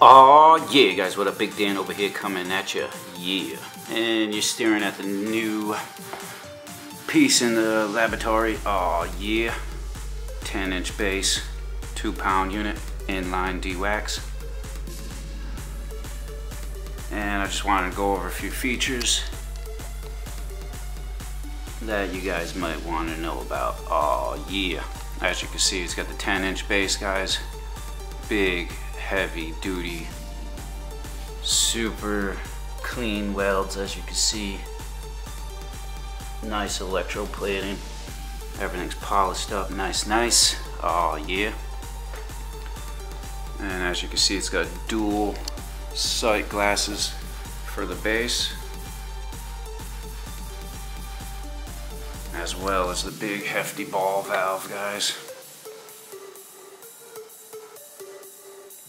Oh yeah guys, what up Big Dan over here coming at you, yeah. And you're staring at the new piece in the laboratory, oh yeah. 10 inch base, 2 pound unit, inline de-wax. And I just wanted to go over a few features that you guys might want to know about, oh yeah. As you can see, it's got the 10 inch base guys, big heavy duty, super clean welds as you can see. Nice electroplating. Everything's polished up, nice, nice. Oh yeah. And as you can see, it's got dual sight glasses for the base. As well as the big hefty ball valve, guys.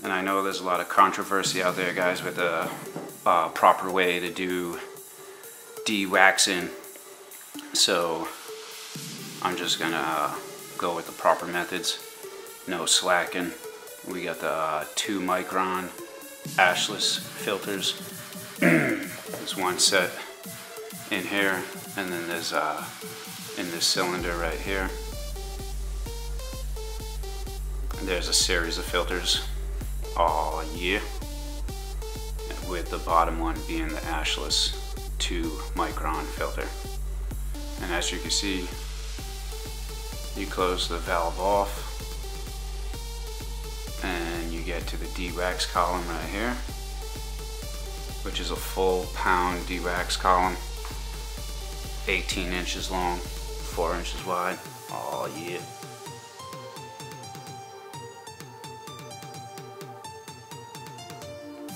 And I know there's a lot of controversy out there, guys, with the uh, proper way to do de-waxing. So I'm just gonna uh, go with the proper methods. No slacking. We got the uh, two micron ashless filters. there's one set in here, and then there's uh, in this cylinder right here. There's a series of filters all year with the bottom one being the ashless 2 micron filter and as you can see you close the valve off and get to the de-wax column right here which is a full pound de-wax column 18 inches long 4 inches wide oh yeah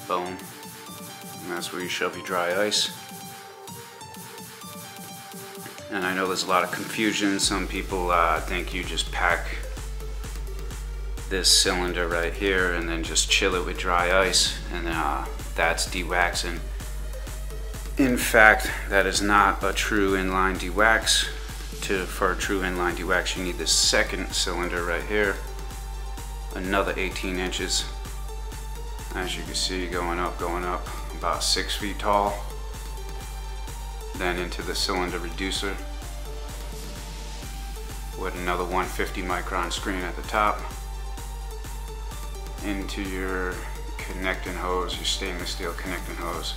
Boom. And that's where you shove your dry ice. And I know there's a lot of confusion. Some people uh, think you just pack this cylinder right here and then just chill it with dry ice and uh, that's de-waxing. In fact, that is not a true inline de-wax. To, for a true inline de-wax, you need this second cylinder right here, another 18 inches. As you can see going up going up about six feet tall. Then into the cylinder reducer. With another 150 micron screen at the top into your connecting hose your stainless steel connecting hose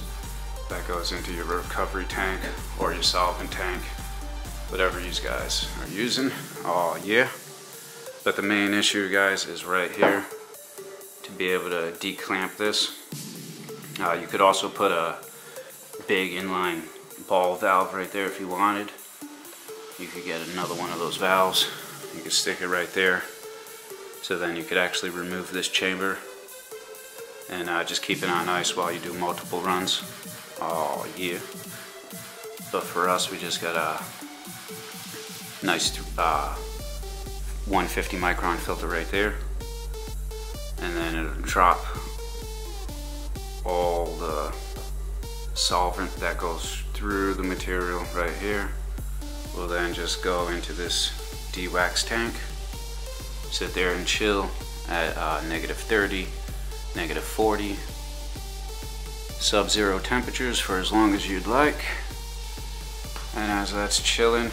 that goes into your recovery tank or your solvent tank whatever you guys are using oh yeah but the main issue guys is right here to be able to declamp this. Uh, you could also put a big inline ball valve right there if you wanted. You could get another one of those valves. You could stick it right there. So then you could actually remove this chamber and uh, just keep it on ice while you do multiple runs. Oh yeah. But for us, we just got a nice uh, 150 micron filter right there and then it'll drop all the solvent that goes through the material right here will then just go into this de-wax tank sit there and chill at uh, negative 30 negative 40 sub-zero temperatures for as long as you'd like. And as that's chilling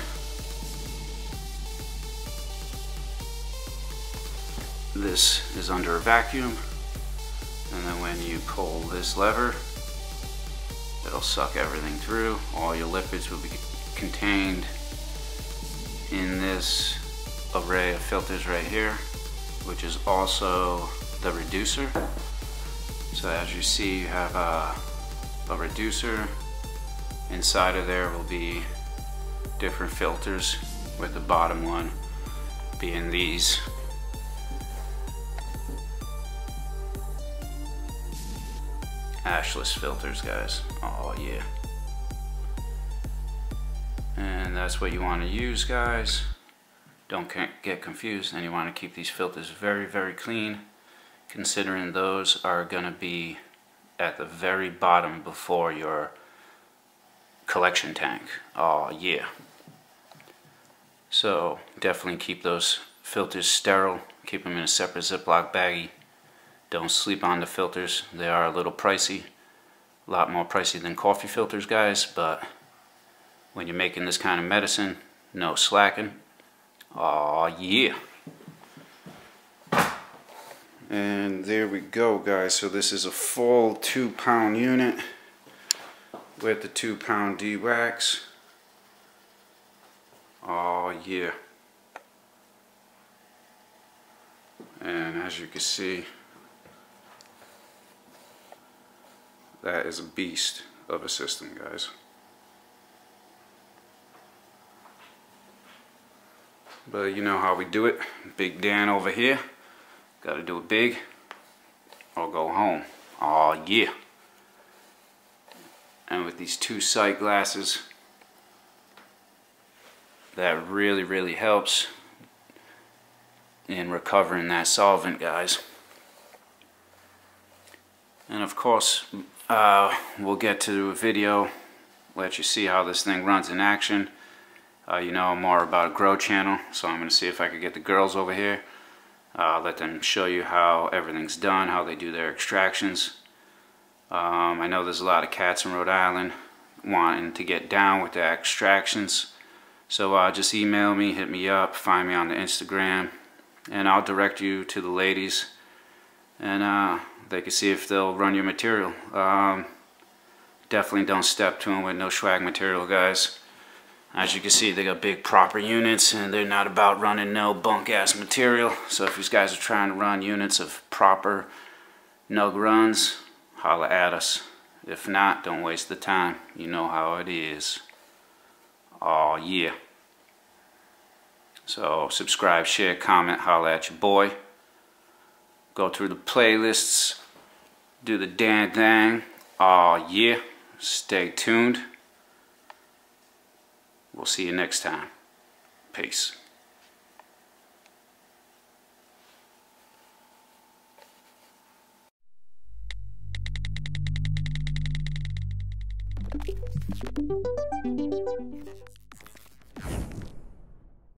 this is under a vacuum. And then when you pull this lever it'll suck everything through. All your lipids will be contained in this array of filters right here which is also the reducer so as you see you have a, a reducer inside of there will be different filters with the bottom one being these ashless filters, guys. Oh, yeah. And that's what you want to use, guys. Don't get confused, and you want to keep these filters very, very clean, considering those are going to be at the very bottom before your collection tank. Oh yeah. So definitely keep those filters sterile. Keep them in a separate Ziploc baggie. Don't sleep on the filters. They are a little pricey. A lot more pricey than coffee filters, guys, but when you're making this kind of medicine, no slacking. Oh yeah. And there we go, guys. So this is a full two pound unit with the two pound de-wax. Oh yeah. And as you can see, that is a beast of a system, guys. But you know how we do it. Big Dan over here. Gotta do it big or go home. Oh yeah. And with these two sight glasses, that really, really helps in recovering that solvent, guys. And of course, uh, we'll get to a video, let you see how this thing runs in action. Uh, you know more about a grow channel, so I'm going to see if I could get the girls over here. Uh, let them show you how everything's done, how they do their extractions. Um, I know there's a lot of cats in Rhode Island wanting to get down with the extractions. So uh, just email me, hit me up, find me on the Instagram, and I'll direct you to the ladies. And uh, they can see if they'll run your material. Um, definitely don't step to them with no swag material, guys. As you can see, they got big proper units and they're not about running no bunk ass material. So if these guys are trying to run units of proper nug runs, holla at us. If not, don't waste the time. You know how it is. Oh yeah. So subscribe, share, comment, holla at your boy. Go through the playlists. Do the damn thing. Oh yeah. Stay tuned. We'll see you next time. Peace.